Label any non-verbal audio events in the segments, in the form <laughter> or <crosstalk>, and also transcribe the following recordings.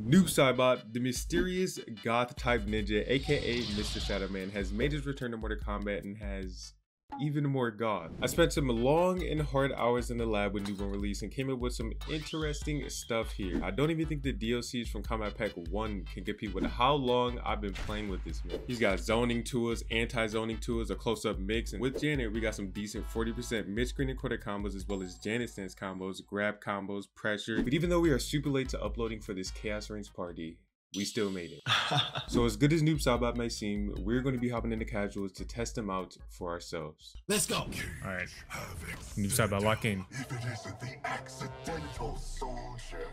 Noob Saibot, the mysterious goth type ninja, aka Mr. Shadowman, has made his return to Mortal Kombat and has even more goth. I spent some long and hard hours in the lab when Noob released and came up with some interesting stuff here. I don't even think the DLCs from Kombat Pack 1 can compete with how long I've been playing with this man. He's got zoning tools, anti-zoning tools, a close-up mix, and with Janet, we got some decent 40% mid-screen and quarter combos as well as Janet stance combos, grab combos, pressure. But even though we are super late to uploading for this Chaos Reigns party, we still made it. <laughs> so as good as Noob Saibot may seem, we're going to be hopping into casuals to test them out for ourselves. Let's go. All right. Noob Saibot, lock in. If it isn't the accidental soldier.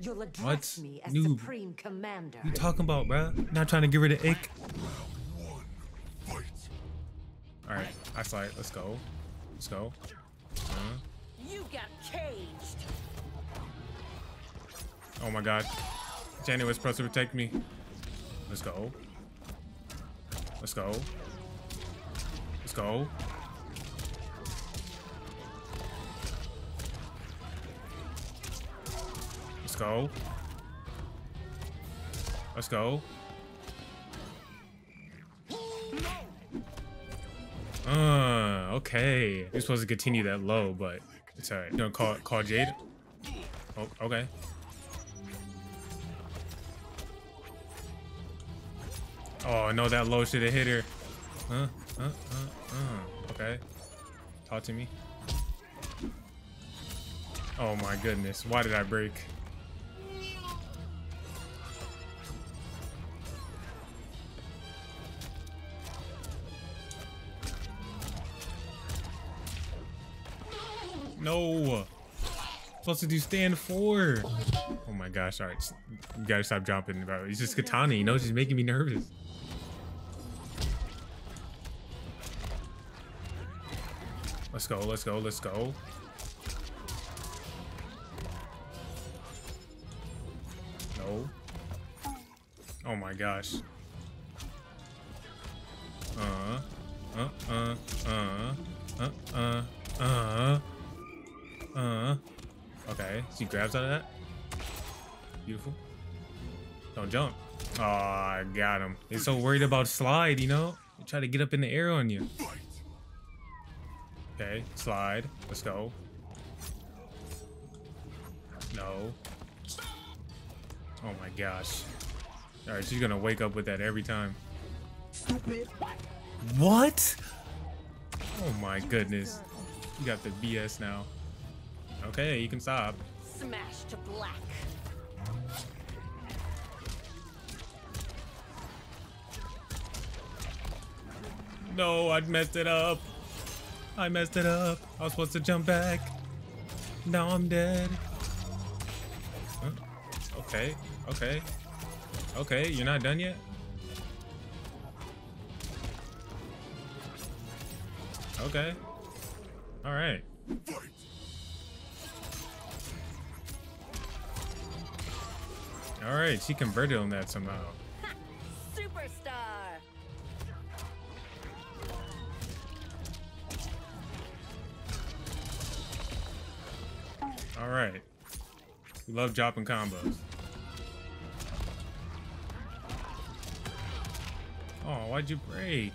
You'll address What? me as Noob. Supreme Commander. You talking about, bruh? Not trying to get rid of Ick. All right. I saw it. Let's go. Let's go. Uh, You got caged. oh my God. Janet was supposed to protect me. Let's go. Let's go. Let's go. Let's go. Let's go. Uh, okay. You're supposed to continue that low, but it's alright. Gonna call call Jade? Oh, okay. Oh no, that low should have hit her. Huh? Huh? Huh? Okay. Talk to me. Oh my goodness. Why did I break? No. Supposed to do stand four. Oh my gosh. All right. You gotta stop jumping, bro. He's just Kitana, you know? she's making me nervous. Let's go. Let's go. Let's go. No. Oh my gosh. Uh, uh, uh, uh, uh, uh, uh, uh. Okay, she grabs out of that. Beautiful. Don't jump. Oh, I got him. He's so worried about slide, you know? They try to get up in the air on you. Okay, slide. Let's go. No. Oh my gosh. Alright, she's gonna wake up with that every time. Stupid. What? Oh my goodness. You got the BS now. Okay, you can stop. Smash to black. No, I messed it up. I messed it up. I was supposed to jump back. Now I'm dead. Huh? Okay, okay. Okay, you're not done yet? Okay. Alright. Alright, she converted on that somehow. <laughs> Superstar. Alright. We love dropping combos. Oh, why'd you break?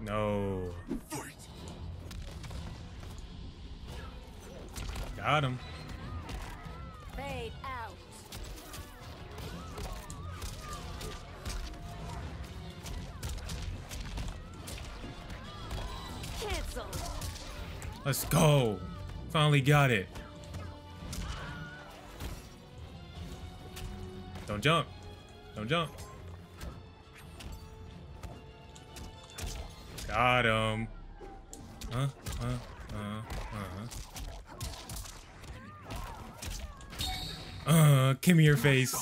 No. Got him. Fade out. Cancel. Let's go. Finally got it. Don't jump. Don't jump. Got him. Huh? Huh? Uh, uh. Uh, give me your face.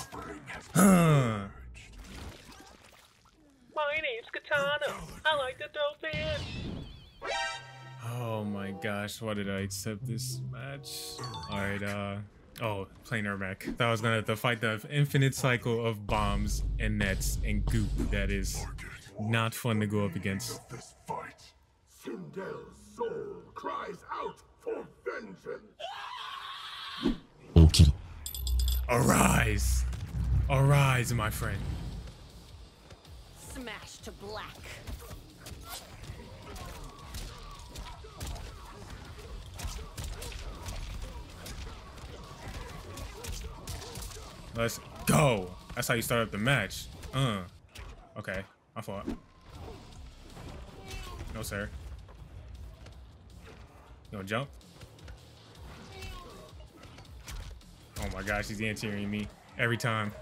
Huh. My name's Kitana. I like to throw fans. Oh my gosh, why did I accept this match? Alright, uh oh, playing Ermac. Thought I was gonna have to fight the infinite cycle of bombs and nets and goop that is not fun to go up against. This fight. Sindel's soul cries out for vengeance. Arise. Arise, my friend. Smash to black. Let's go. That's how you start up the match. Uh. Okay. I fought. No, sir. You gonna jump? Oh my gosh, he's anti-airing me every time.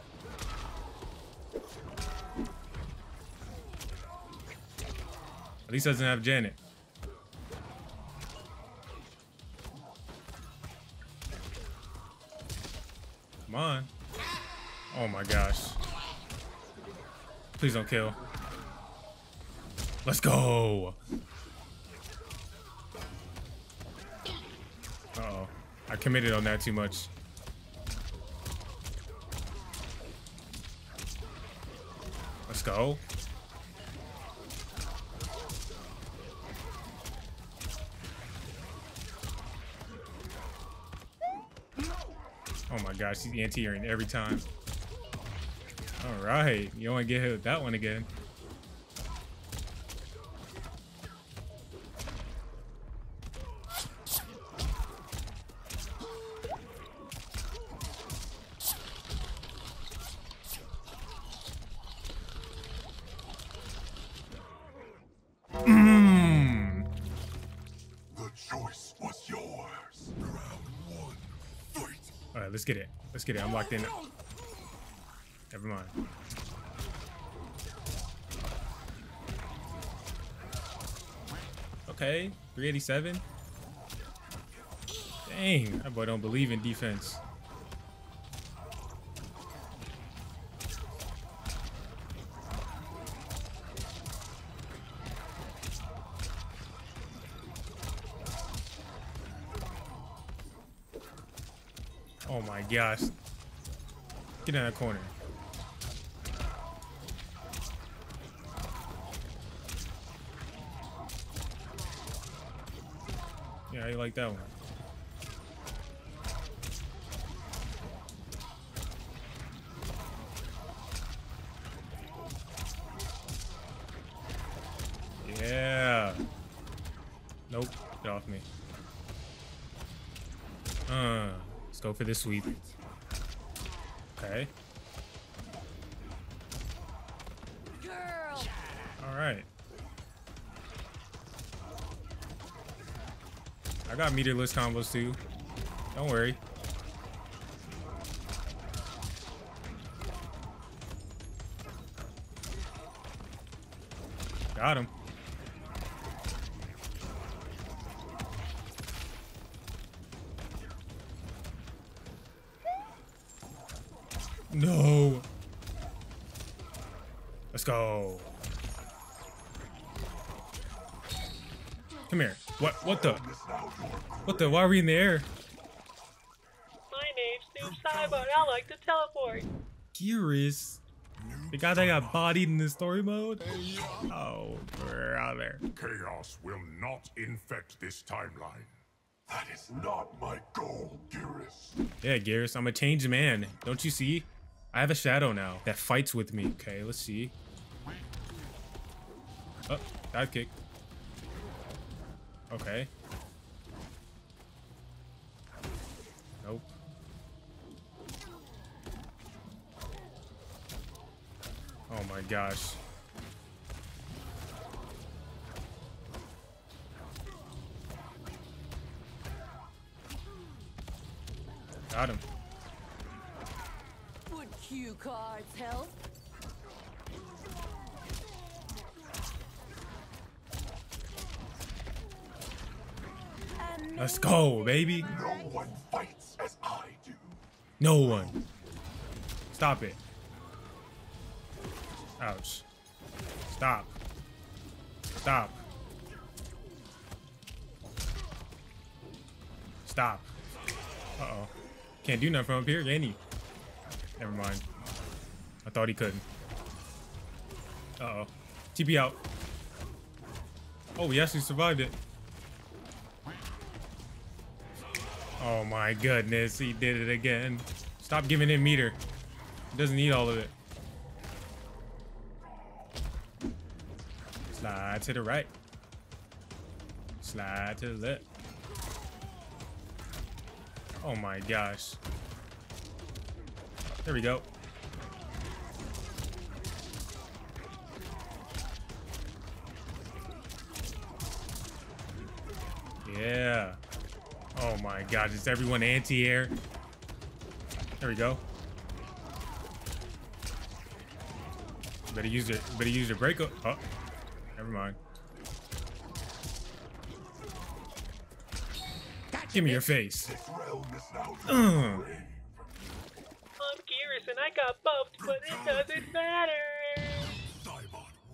At least doesn't have Janet. Come on. Oh my gosh. Please don't kill. Let's go. Uh oh. I committed on that too much. Let's go. Oh my gosh, he's anti-airing every time. All right, you don't want to get hit with that one again. The choice was yours. Round one, fight. All right, let's get it. Let's get it. I'm locked in. Never mind. Okay, 387. Dang, that boy don't believe in defense. Oh my gosh. Get in that corner. Yeah, you like that one. Yeah. Nope. Get off me. Uh, let's go for the sweep. Okay. Girl. All right. I got meterless combos too. Don't worry. Got him. No. Let's go. Come here. What? What the? What the? Why are we in the air? My name's Noob Saibot. I like to teleport. Geras. The guy that got bodied in the story mode? Oh, brother. Chaos will not infect this timeline. That is not my goal, Geras. Yeah, Geras, I'm a changed man. Don't you see? I have a shadow now that fights with me. Okay, let's see. Oh, dive kick. Okay. Nope. Oh my gosh. Got him. Would cue cards help? Let's go, baby. No one fights as I do. No one. Stop it. Ouch. Stop. Stop. Stop. Uh-oh. Can't do nothing from up here, can he? Never mind. I thought he couldn't. Uh-oh. TP out. Oh, we actually survived it. Oh my goodness, he did it again. Stop giving him meter. He doesn't need all of it. Slide to the right. Slide to the left. Oh my gosh. There we go. Yeah. Oh my god, is everyone anti-air? There we go. Better use it. Better use your break. Oh, never mind. Give me your face. This realm is now. I'm Geras and I got buffed, but it doesn't matter.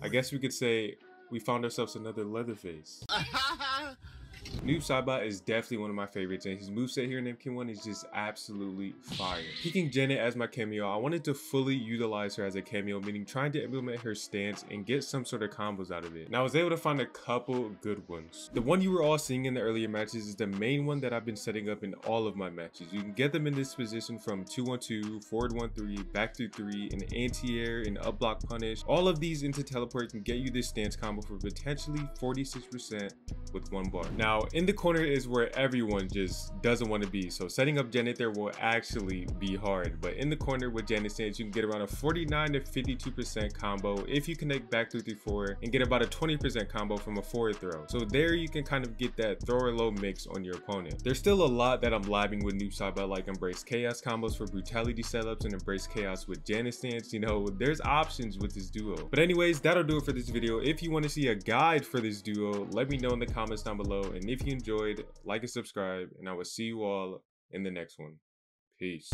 I guess we could say we found ourselves another Leatherface. <laughs> Noob Saibot is definitely one of my favorites, and his moveset here in MK1 is just absolutely fire. Picking Janet as my cameo, I wanted to fully utilize her as a cameo, meaning trying to implement her stance and get some sort of combos out of it. And I was able to find a couple good ones. The one you were all seeing in the earlier matches is the main one that I've been setting up in all of my matches. You can get them in this position from 2-1-2, forward 1-3, back through 3, an anti-air, an up block punish. All of these into teleport can get you this stance combo for potentially 46% with one bar. Now, in the corner is where everyone just doesn't want to be. So setting up Janet there will actually be hard. But in the corner with Janet stance, you can get around a 49 to 52% combo if you connect back through 4 and get about a 20% combo from a forward throw. So there you can kind of get that throw or low mix on your opponent. There's still a lot that I'm labbing with Noob Saibot like Embrace Chaos combos for brutality setups and Embrace Chaos with Janet stance. You know, there's options with this duo. But anyways, that'll do it for this video. If you want to see a guide for this duo, let me know in the comments down below. And if you enjoyed, like and subscribe, and I will see you all in the next one. Peace.